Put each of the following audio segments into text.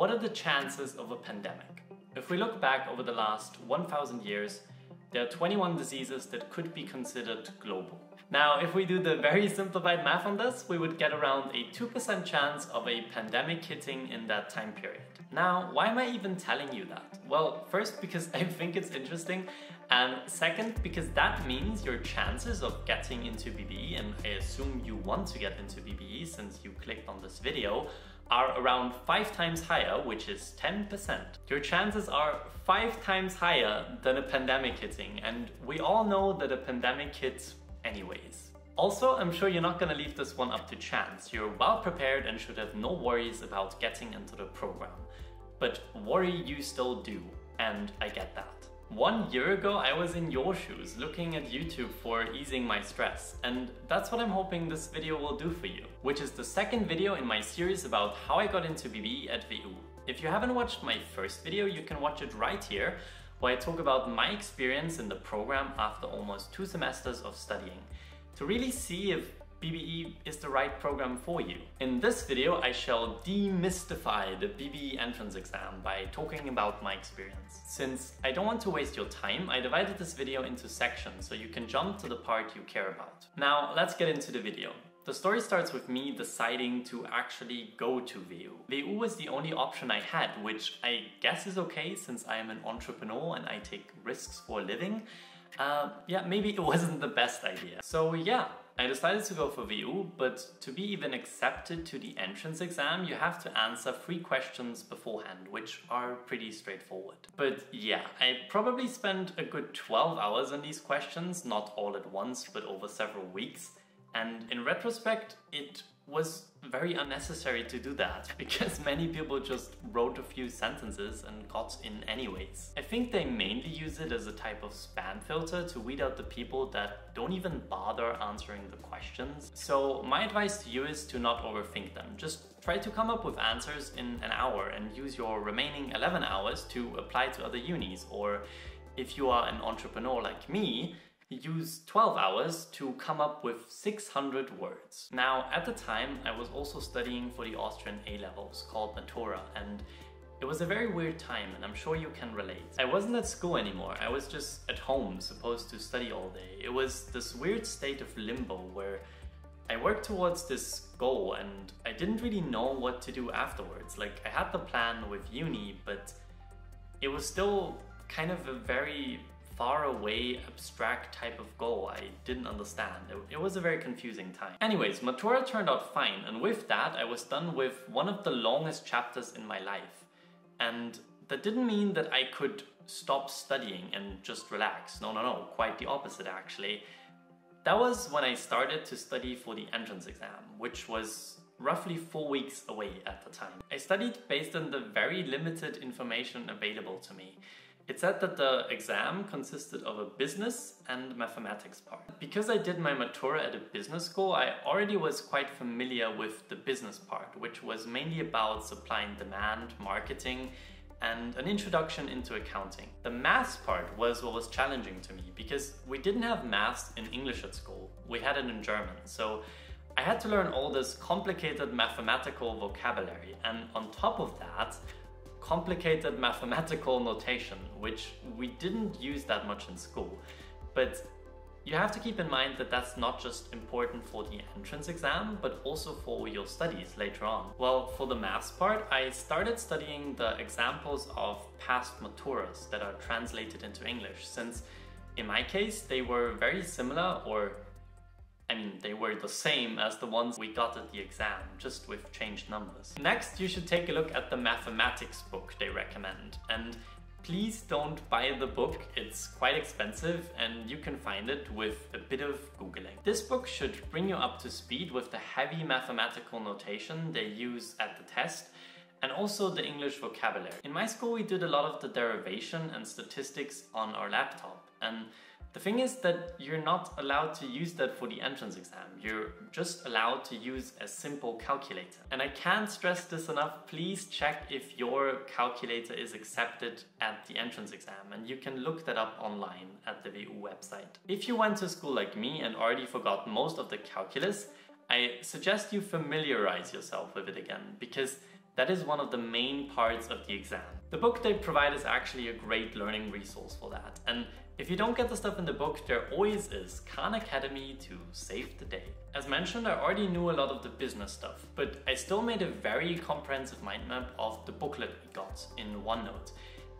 What are the chances of a pandemic? If we look back over the last 1000 years, there are 21 diseases that could be considered global. Now, if we do the very simplified math on this, we would get around a 2% chance of a pandemic hitting in that time period. Now, why am I even telling you that? Well, first, because I think it's interesting, and second, because that means your chances of getting into BBE, and I assume you want to get into BBE since you clicked on this video, are around 5 times higher, which is 10%. Your chances are 5 times higher than a pandemic hitting, and we all know that a pandemic hits anyways. Also, I'm sure you're not gonna leave this one up to chance. You're well prepared and should have no worries about getting into the program. But worry you still do, and I get that. One year ago, I was in your shoes looking at YouTube for easing my stress, and that's what I'm hoping this video will do for you, which is the second video in my series about how I got into BB at WU. If you haven't watched my first video, you can watch it right here, where I talk about my experience in the program after almost two semesters of studying, to really see if BBE is the right program for you. In this video, I shall demystify the BBE entrance exam by talking about my experience. Since I don't want to waste your time, I divided this video into sections so you can jump to the part you care about. Now, let's get into the video. The story starts with me deciding to actually go to WU. WU was the only option I had, which I guess is okay since I am an entrepreneur and I take risks for a living. Uh, yeah, maybe it wasn't the best idea. So yeah, I decided to go for WU, but to be even accepted to the entrance exam, you have to answer three questions beforehand, which are pretty straightforward. But yeah, I probably spent a good 12 hours on these questions, not all at once, but over several weeks. And in retrospect, it was very unnecessary to do that because many people just wrote a few sentences and got in anyways. I think they mainly use it as a type of spam filter to weed out the people that don't even bother answering the questions. So my advice to you is to not overthink them. Just try to come up with answers in an hour and use your remaining 11 hours to apply to other unis or if you are an entrepreneur like me, use 12 hours to come up with 600 words. Now, at the time, I was also studying for the Austrian A-levels called Matura, and it was a very weird time, and I'm sure you can relate. I wasn't at school anymore, I was just at home, supposed to study all day. It was this weird state of limbo where I worked towards this goal and I didn't really know what to do afterwards. Like, I had the plan with uni, but it was still kind of a very far away, abstract type of goal I didn't understand. It, it, was a very confusing time. Anyways, Matura turned out fine, and with that, I was done with one of the longest chapters in my life. And that didn't mean that I could stop studying and just relax. No, no, no, quite the opposite actually. That was when I started to study for the entrance exam, which was roughly four weeks away at the time. I studied based on the very limited information available to me. It said that the exam consisted of a business and mathematics part. Because I did my Matura at a business school, I already was quite familiar with the business part, which was mainly about supply and demand, marketing, and an introduction into accounting. The maths part was what was challenging to me because we didn't have maths in English at school, we had it in German. So I had to learn all this complicated mathematical vocabulary, and on top of that, complicated mathematical notation, which we didn't use that much in school. But you have to keep in mind that that's not just important for the entrance exam, but also for your studies later on. Well, for the maths part, I started studying the examples of past maturas that are translated into English, since in my case, they were very similar or I mean, they were the same as the ones we got at the exam, just with changed numbers. Next, you should take a look at the mathematics book they recommend. And please don't buy the book, it's quite expensive and you can find it with a bit of googling. This book should bring you up to speed with the heavy mathematical notation they use at the test and also the English vocabulary. In my school we did a lot of the derivation and statistics on our laptop and the thing is that you're not allowed to use that for the entrance exam. You're just allowed to use a simple calculator. And I can't stress this enough, please check if your calculator is accepted at the entrance exam and you can look that up online at the WU website. If you went to school like me and already forgot most of the calculus, I suggest you familiarize yourself with it again because That is one of the main parts of the exam. The book they provide is actually a great learning resource for that. And if you don't get the stuff in the book, there always is Khan Academy to save the day. As mentioned, I already knew a lot of the business stuff, but I still made a very comprehensive mind map of the booklet we got in OneNote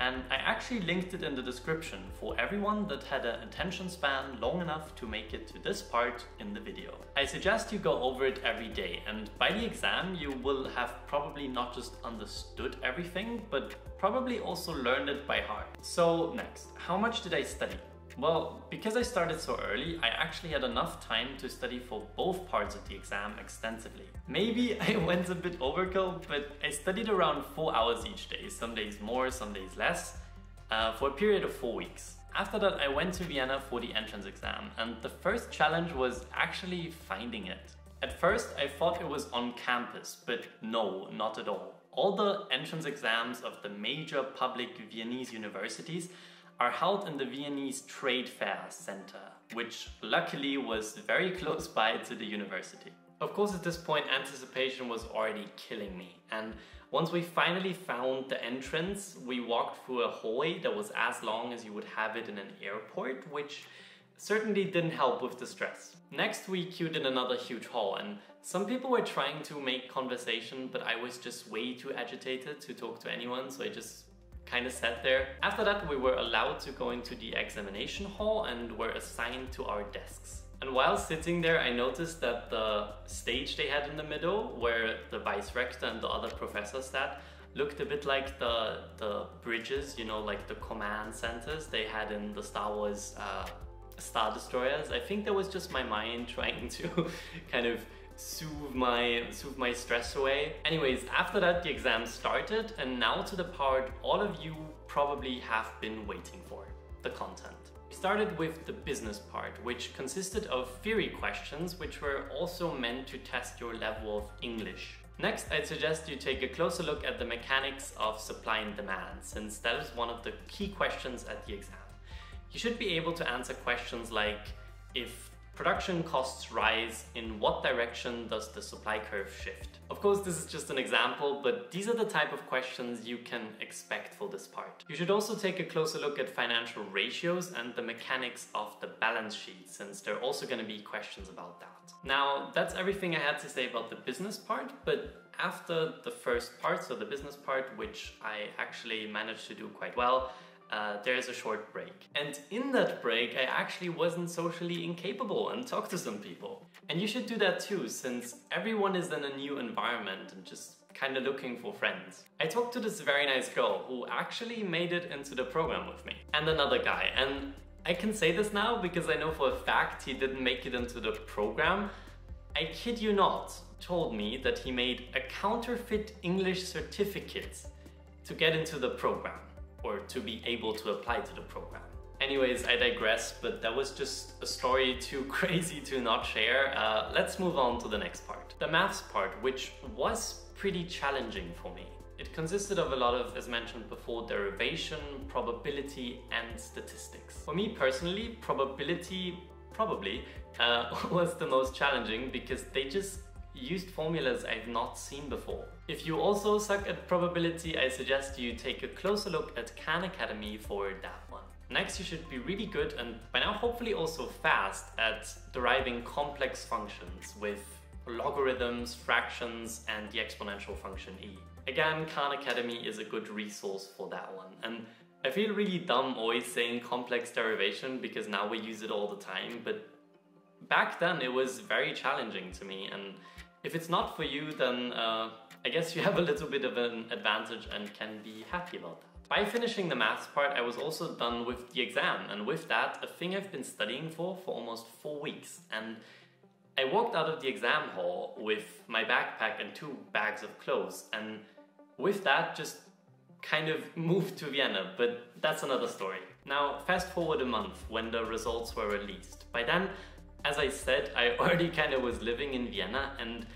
and I actually linked it in the description for everyone that had an attention span long enough to make it to this part in the video. I suggest you go over it every day and by the exam you will have probably not just understood everything but probably also learned it by heart. So next, how much did I study? Well, because I started so early, I actually had enough time to study for both parts of the exam extensively. Maybe I went a bit overkill, but I studied around 4 hours each day, some days more, some days less, uh, for a period of 4 weeks. After that, I went to Vienna for the entrance exam, and the first challenge was actually finding it. At first, I thought it was on campus, but no, not at all. All the entrance exams of the major public Viennese universities are held in the Viennese Trade Fair Center, which luckily was very close by to the university. Of course, at this point, anticipation was already killing me. And once we finally found the entrance, we walked through a hallway that was as long as you would have it in an airport, which certainly didn't help with the stress. Next, we queued in another huge hall, and some people were trying to make conversation, but I was just way too agitated to talk to anyone, so I just kind of sat there. After that, we were allowed to go into the examination hall and were assigned to our desks. And while sitting there, I noticed that the stage they had in the middle, where the vice rector and the other professors sat, looked a bit like the the bridges, you know, like the command centers they had in the Star Wars uh, Star Destroyers. I think that was just my mind trying to kind of soothe my soothe my stress away. Anyways, after that the exam started and now to the part all of you probably have been waiting for, the content. We started with the business part, which consisted of theory questions which were also meant to test your level of English. Next, I'd suggest you take a closer look at the mechanics of supply and demand, since that is one of the key questions at the exam. You should be able to answer questions like if Production costs rise, in what direction does the supply curve shift? Of course, this is just an example, but these are the type of questions you can expect for this part. You should also take a closer look at financial ratios and the mechanics of the balance sheet, since there are also going to be questions about that. Now, that's everything I had to say about the business part, but after the first part, so the business part, which I actually managed to do quite well, uh, there's a short break. And in that break, I actually wasn't socially incapable and talked to some people. And you should do that too, since everyone is in a new environment and just kind of looking for friends. I talked to this very nice girl who actually made it into the program with me, and another guy. And I can say this now because I know for a fact he didn't make it into the program. I kid you not, told me that he made a counterfeit English certificate to get into the program or to be able to apply to the program. Anyways, I digress, but that was just a story too crazy to not share. Uh, let's move on to the next part. The maths part, which was pretty challenging for me. It consisted of a lot of, as mentioned before, derivation, probability, and statistics. For me personally, probability probably uh, was the most challenging because they just used formulas I've not seen before. If you also suck at probability, I suggest you take a closer look at Khan Academy for that one. Next, you should be really good and by now hopefully also fast at deriving complex functions with logarithms, fractions, and the exponential function e. Again, Khan Academy is a good resource for that one. And I feel really dumb always saying complex derivation because now we use it all the time, but back then it was very challenging to me and if it's not for you, then uh, I guess you have a little bit of an advantage and can be happy about that. By finishing the maths part, I was also done with the exam, and with that, a thing I've been studying for for almost four weeks. And I walked out of the exam hall with my backpack and two bags of clothes, and with that, just kind of moved to Vienna, but that's another story. Now, fast forward a month when the results were released. By then, as I said, I already kind of was living in Vienna and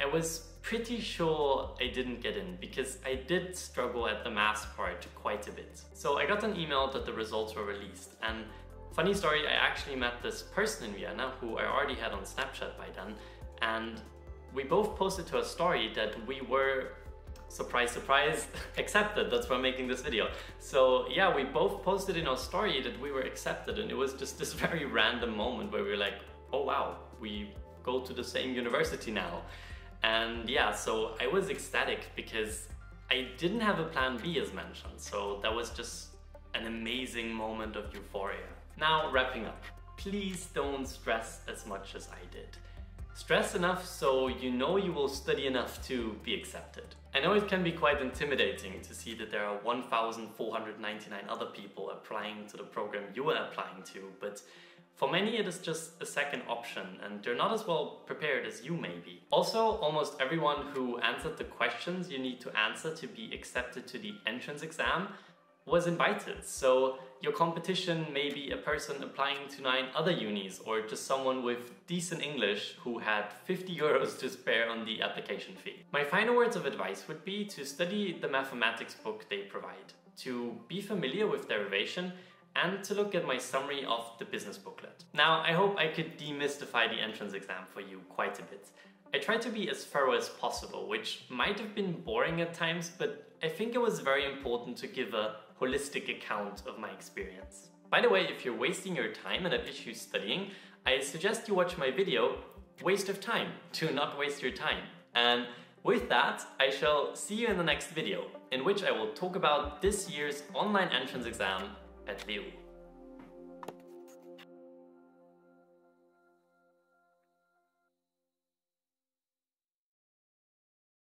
I was pretty sure I didn't get in because I did struggle at the maths part quite a bit. So I got an email that the results were released and funny story, I actually met this person in Vienna who I already had on Snapchat by then and we both posted to a story that we were surprise, surprise, accepted. That's why I'm making this video. So yeah, we both posted in our story that we were accepted and it was just this very random moment where we were like, oh wow, we go to the same university now. And yeah, so I was ecstatic because I didn't have a plan B as mentioned. So that was just an amazing moment of euphoria. Now wrapping up, please don't stress as much as I did. Stress enough so you know you will study enough to be accepted. I know it can be quite intimidating to see that there are 1,499 other people applying to the program you are applying to, but for many it is just a second option and they're not as well prepared as you may be. Also, almost everyone who answered the questions you need to answer to be accepted to the entrance exam was invited. So your competition may be a person applying to nine other unis or just someone with decent English who had 50 euros to spare on the application fee. My final words of advice would be to study the mathematics book they provide, to be familiar with derivation and to look at my summary of the business booklet. Now, I hope I could demystify the entrance exam for you quite a bit. I tried to be as thorough as possible, which might have been boring at times, but I think it was very important to give a holistic account of my experience. By the way, if you're wasting your time and have issues studying, I suggest you watch my video, Waste of Time, to not waste your time. And with that, I shall see you in the next video, in which I will talk about this year's online entrance exam at WU.